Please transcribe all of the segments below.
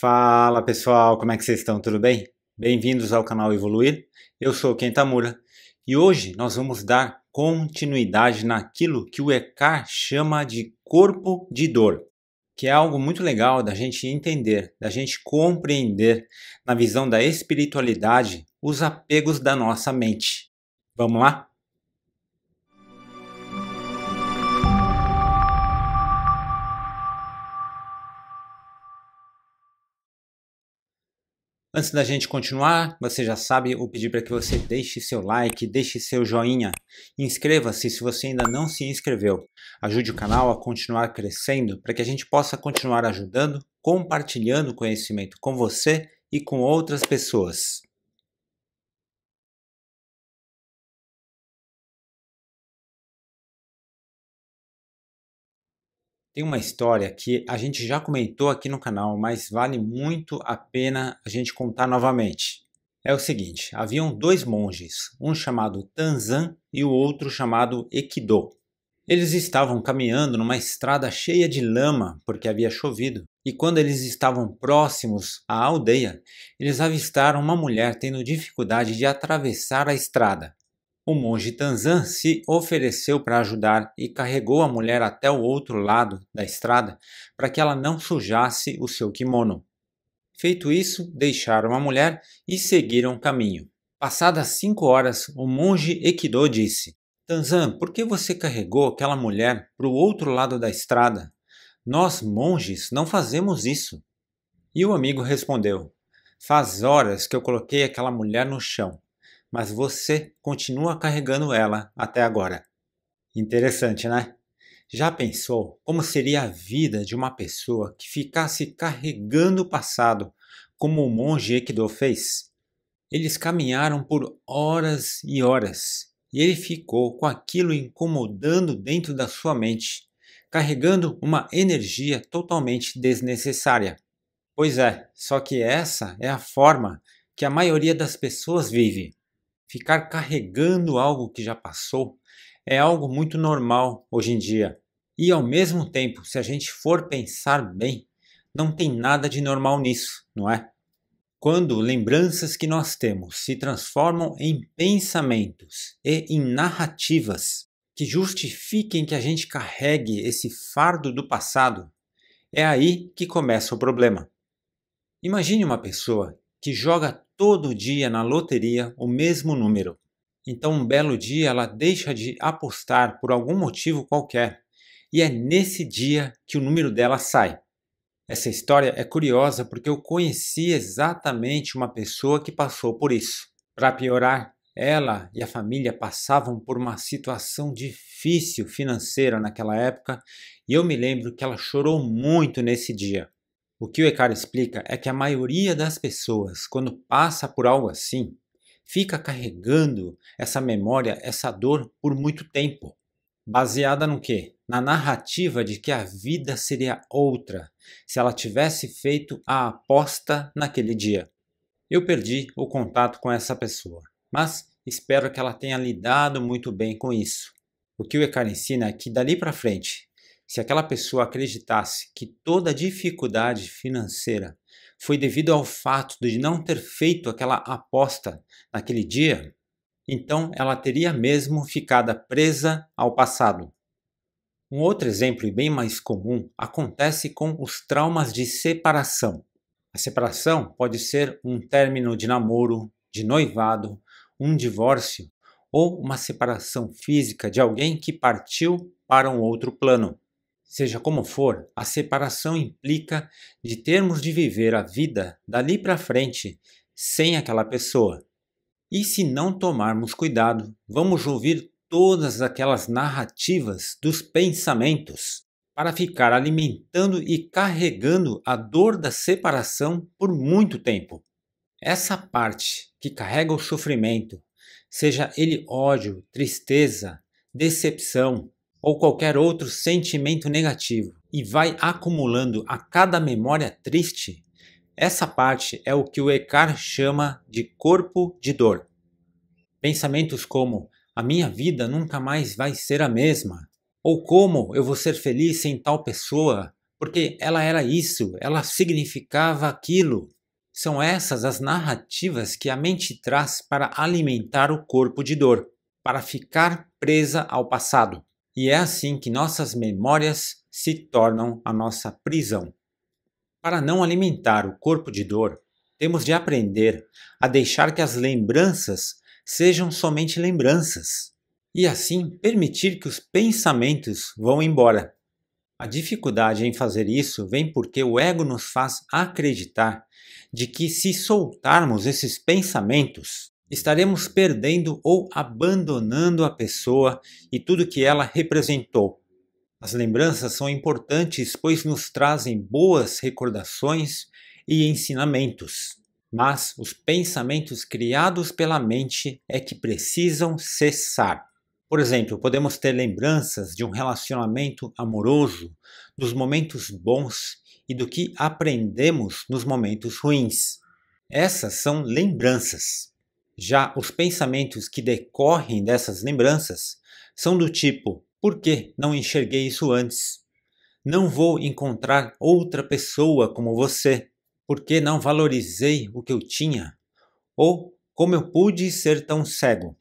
Fala pessoal, como é que vocês estão? Tudo bem? Bem-vindos ao canal Evoluir. Eu sou Ken Tamura e hoje nós vamos dar continuidade naquilo que o Ekar chama de corpo de dor, que é algo muito legal da gente entender, da gente compreender na visão da espiritualidade os apegos da nossa mente. Vamos lá? Antes da gente continuar, você já sabe, eu pedi para que você deixe seu like, deixe seu joinha, inscreva-se se você ainda não se inscreveu. Ajude o canal a continuar crescendo para que a gente possa continuar ajudando, compartilhando conhecimento com você e com outras pessoas. Tem uma história que a gente já comentou aqui no canal, mas vale muito a pena a gente contar novamente. É o seguinte: haviam dois monges, um chamado Tanzan e o outro chamado Ekido. Eles estavam caminhando numa estrada cheia de lama porque havia chovido, e quando eles estavam próximos à aldeia, eles avistaram uma mulher tendo dificuldade de atravessar a estrada. O monge Tanzan se ofereceu para ajudar e carregou a mulher até o outro lado da estrada para que ela não sujasse o seu kimono. Feito isso, deixaram a mulher e seguiram o caminho. Passadas cinco horas, o monge Ekido disse: Tanzan, por que você carregou aquela mulher para o outro lado da estrada? Nós, monges, não fazemos isso. E o amigo respondeu: Faz horas que eu coloquei aquela mulher no chão mas você continua carregando ela até agora. Interessante, né? Já pensou como seria a vida de uma pessoa que ficasse carregando o passado, como o monge Ekido fez? Eles caminharam por horas e horas, e ele ficou com aquilo incomodando dentro da sua mente, carregando uma energia totalmente desnecessária. Pois é, só que essa é a forma que a maioria das pessoas vive ficar carregando algo que já passou é algo muito normal hoje em dia. E ao mesmo tempo, se a gente for pensar bem, não tem nada de normal nisso, não é? Quando lembranças que nós temos se transformam em pensamentos e em narrativas que justifiquem que a gente carregue esse fardo do passado, é aí que começa o problema. Imagine uma pessoa que joga todo dia na loteria o mesmo número. Então, um belo dia, ela deixa de apostar por algum motivo qualquer, e é nesse dia que o número dela sai. Essa história é curiosa porque eu conheci exatamente uma pessoa que passou por isso. Para piorar, ela e a família passavam por uma situação difícil financeira naquela época e eu me lembro que ela chorou muito nesse dia. O que o Eckhart explica é que a maioria das pessoas, quando passa por algo assim, fica carregando essa memória, essa dor por muito tempo. Baseada no quê? Na narrativa de que a vida seria outra se ela tivesse feito a aposta naquele dia. Eu perdi o contato com essa pessoa, mas espero que ela tenha lidado muito bem com isso. O que o Eckhart ensina é que dali para frente, se aquela pessoa acreditasse que toda dificuldade financeira foi devido ao fato de não ter feito aquela aposta naquele dia, então ela teria mesmo ficado presa ao passado. Um outro exemplo e bem mais comum acontece com os traumas de separação. A separação pode ser um término de namoro, de noivado, um divórcio ou uma separação física de alguém que partiu para um outro plano. Seja como for, a separação implica de termos de viver a vida dali para frente sem aquela pessoa. E se não tomarmos cuidado, vamos ouvir todas aquelas narrativas dos pensamentos para ficar alimentando e carregando a dor da separação por muito tempo. Essa parte que carrega o sofrimento, seja ele ódio, tristeza, decepção, ou qualquer outro sentimento negativo e vai acumulando a cada memória triste, essa parte é o que o Eckhart chama de corpo de dor. Pensamentos como a minha vida nunca mais vai ser a mesma, ou como eu vou ser feliz sem tal pessoa, porque ela era isso, ela significava aquilo. São essas as narrativas que a mente traz para alimentar o corpo de dor, para ficar presa ao passado. E é assim que nossas memórias se tornam a nossa prisão. Para não alimentar o corpo de dor, temos de aprender a deixar que as lembranças sejam somente lembranças e assim permitir que os pensamentos vão embora. A dificuldade em fazer isso vem porque o ego nos faz acreditar de que se soltarmos esses pensamentos, estaremos perdendo ou abandonando a pessoa e tudo que ela representou. As lembranças são importantes pois nos trazem boas recordações e ensinamentos. Mas os pensamentos criados pela mente é que precisam cessar. Por exemplo, podemos ter lembranças de um relacionamento amoroso, dos momentos bons e do que aprendemos nos momentos ruins. Essas são lembranças. Já os pensamentos que decorrem dessas lembranças são do tipo: por que não enxerguei isso antes? Não vou encontrar outra pessoa como você. Por que não valorizei o que eu tinha? Ou como eu pude ser tão cego?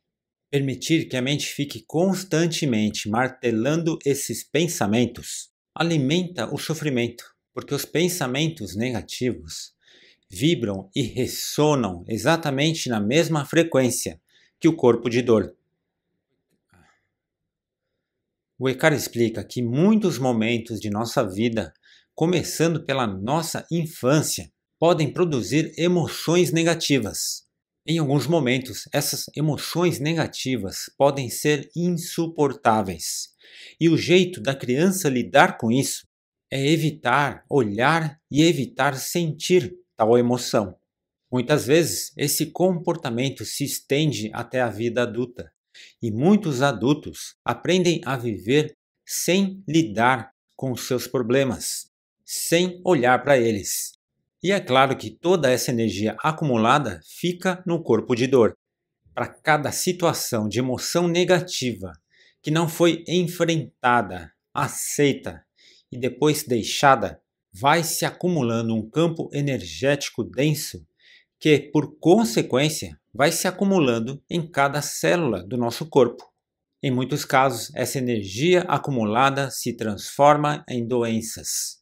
Permitir que a mente fique constantemente martelando esses pensamentos alimenta o sofrimento, porque os pensamentos negativos vibram e ressonam exatamente na mesma frequência que o corpo de dor. O Eckhart explica que muitos momentos de nossa vida, começando pela nossa infância, podem produzir emoções negativas, em alguns momentos, essas emoções negativas podem ser insuportáveis. E o jeito da criança lidar com isso é evitar olhar e evitar sentir tal emoção. Muitas vezes, esse comportamento se estende até a vida adulta, e muitos adultos aprendem a viver sem lidar com seus problemas, sem olhar para eles. E é claro que toda essa energia acumulada fica no corpo de dor. Para cada situação de emoção negativa que não foi enfrentada, aceita e depois deixada, vai se acumulando um campo energético denso que, por consequência, vai se acumulando em cada célula do nosso corpo. Em muitos casos, essa energia acumulada se transforma em doenças.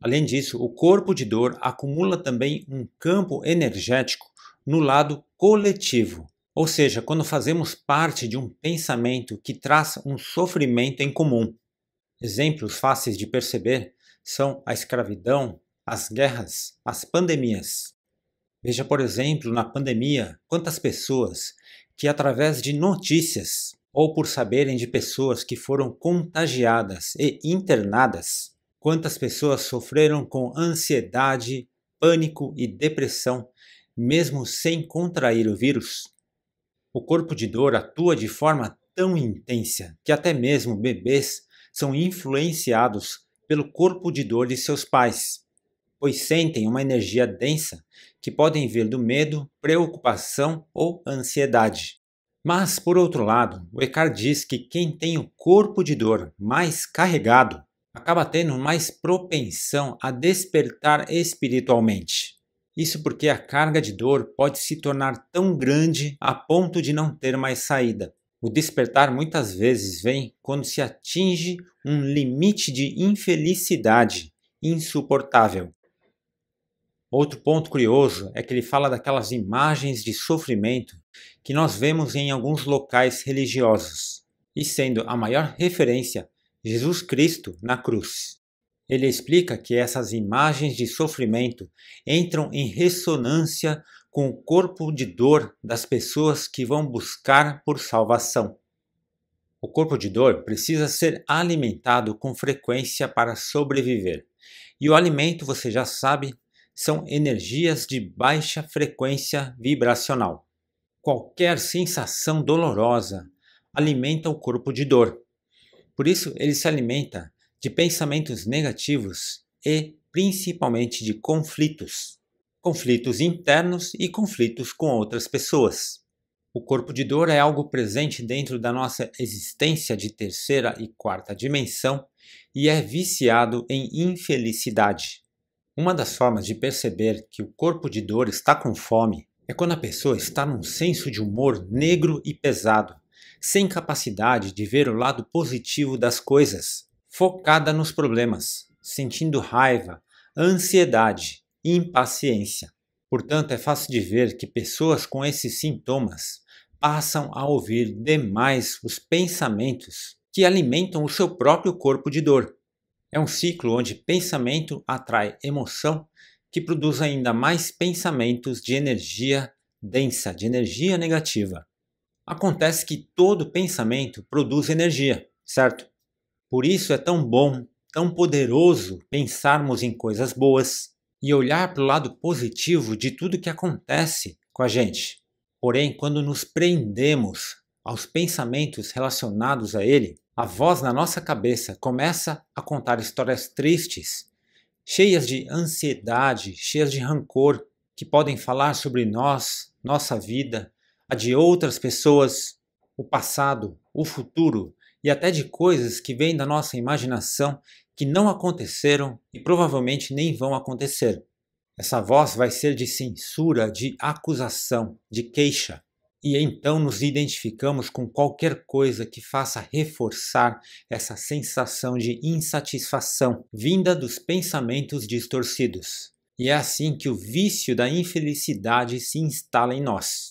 Além disso, o corpo de dor acumula também um campo energético no lado coletivo, ou seja, quando fazemos parte de um pensamento que traz um sofrimento em comum. Exemplos fáceis de perceber são a escravidão, as guerras, as pandemias. Veja, por exemplo, na pandemia, quantas pessoas que, através de notícias ou por saberem de pessoas que foram contagiadas e internadas, Quantas pessoas sofreram com ansiedade, pânico e depressão, mesmo sem contrair o vírus? O corpo de dor atua de forma tão intensa que até mesmo bebês são influenciados pelo corpo de dor de seus pais, pois sentem uma energia densa que podem vir do medo, preocupação ou ansiedade. Mas, por outro lado, o Eckhart diz que quem tem o corpo de dor mais carregado acaba tendo mais propensão a despertar espiritualmente. Isso porque a carga de dor pode se tornar tão grande a ponto de não ter mais saída. O despertar muitas vezes vem quando se atinge um limite de infelicidade insuportável. Outro ponto curioso é que ele fala daquelas imagens de sofrimento que nós vemos em alguns locais religiosos, e sendo a maior referência Jesus Cristo na cruz. Ele explica que essas imagens de sofrimento entram em ressonância com o corpo de dor das pessoas que vão buscar por salvação. O corpo de dor precisa ser alimentado com frequência para sobreviver. E o alimento, você já sabe, são energias de baixa frequência vibracional. Qualquer sensação dolorosa alimenta o corpo de dor por isso, ele se alimenta de pensamentos negativos e principalmente de conflitos. Conflitos internos e conflitos com outras pessoas. O corpo de dor é algo presente dentro da nossa existência de terceira e quarta dimensão e é viciado em infelicidade. Uma das formas de perceber que o corpo de dor está com fome é quando a pessoa está num senso de humor negro e pesado, sem capacidade de ver o lado positivo das coisas, focada nos problemas, sentindo raiva, ansiedade impaciência. Portanto, é fácil de ver que pessoas com esses sintomas passam a ouvir demais os pensamentos que alimentam o seu próprio corpo de dor. É um ciclo onde pensamento atrai emoção, que produz ainda mais pensamentos de energia densa, de energia negativa. Acontece que todo pensamento produz energia, certo? Por isso é tão bom, tão poderoso pensarmos em coisas boas e olhar para o lado positivo de tudo que acontece com a gente. Porém, quando nos prendemos aos pensamentos relacionados a ele, a voz na nossa cabeça começa a contar histórias tristes, cheias de ansiedade, cheias de rancor, que podem falar sobre nós, nossa vida, a de outras pessoas, o passado, o futuro e até de coisas que vêm da nossa imaginação que não aconteceram e provavelmente nem vão acontecer. Essa voz vai ser de censura, de acusação, de queixa. E então nos identificamos com qualquer coisa que faça reforçar essa sensação de insatisfação vinda dos pensamentos distorcidos. E é assim que o vício da infelicidade se instala em nós.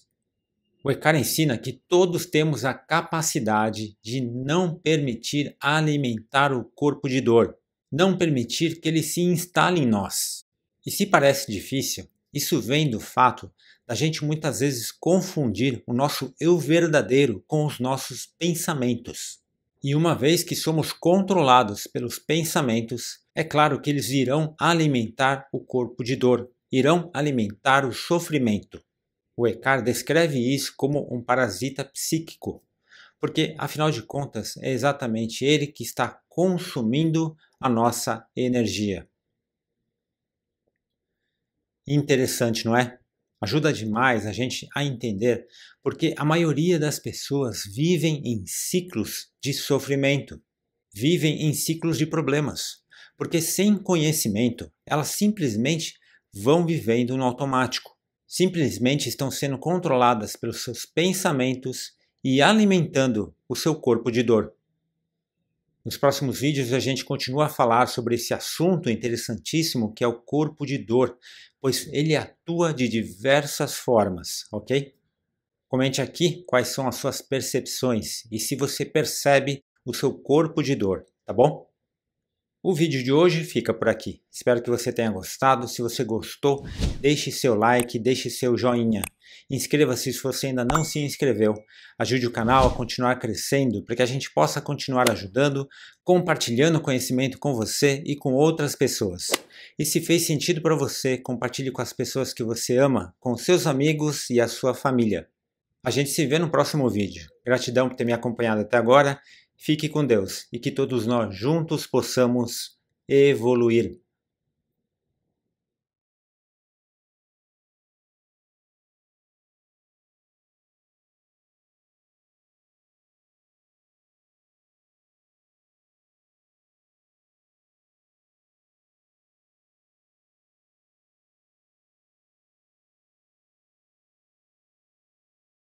O ensina que todos temos a capacidade de não permitir alimentar o corpo de dor, não permitir que ele se instale em nós. E se parece difícil, isso vem do fato da gente muitas vezes confundir o nosso eu verdadeiro com os nossos pensamentos. E uma vez que somos controlados pelos pensamentos, é claro que eles irão alimentar o corpo de dor, irão alimentar o sofrimento. O Eckhart descreve isso como um parasita psíquico, porque afinal de contas é exatamente ele que está consumindo a nossa energia. Interessante, não é? Ajuda demais a gente a entender porque a maioria das pessoas vivem em ciclos de sofrimento, vivem em ciclos de problemas, porque sem conhecimento elas simplesmente vão vivendo no automático simplesmente estão sendo controladas pelos seus pensamentos e alimentando o seu corpo de dor. Nos próximos vídeos a gente continua a falar sobre esse assunto interessantíssimo que é o corpo de dor, pois ele atua de diversas formas, ok? Comente aqui quais são as suas percepções e se você percebe o seu corpo de dor, tá bom? O vídeo de hoje fica por aqui. Espero que você tenha gostado. Se você gostou, deixe seu like, deixe seu joinha. Inscreva-se se você ainda não se inscreveu. Ajude o canal a continuar crescendo para que a gente possa continuar ajudando, compartilhando conhecimento com você e com outras pessoas. E se fez sentido para você, compartilhe com as pessoas que você ama, com seus amigos e a sua família. A gente se vê no próximo vídeo. Gratidão por ter me acompanhado até agora Fique com Deus e que todos nós juntos possamos evoluir.